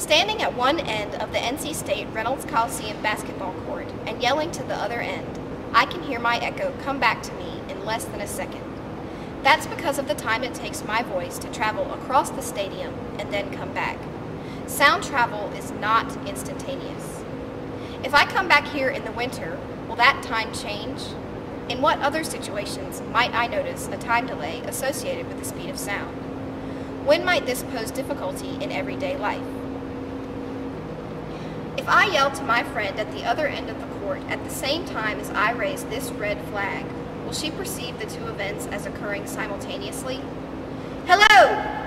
standing at one end of the NC State Reynolds Coliseum basketball court and yelling to the other end, I can hear my echo come back to me in less than a second. That's because of the time it takes my voice to travel across the stadium and then come back. Sound travel is not instantaneous. If I come back here in the winter, will that time change? In what other situations might I notice a time delay associated with the speed of sound? When might this pose difficulty in everyday life? If I yell to my friend at the other end of the court at the same time as I raise this red flag, will she perceive the two events as occurring simultaneously? Hello!